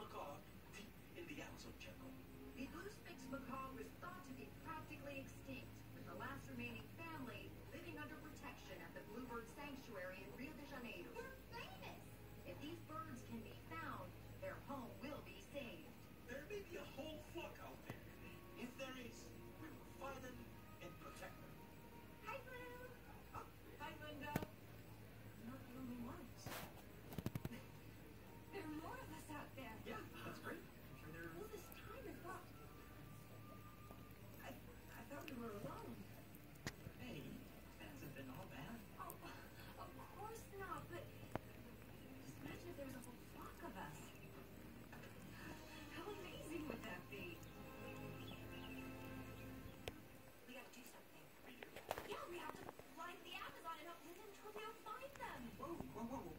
McCall whoa, whoa, whoa.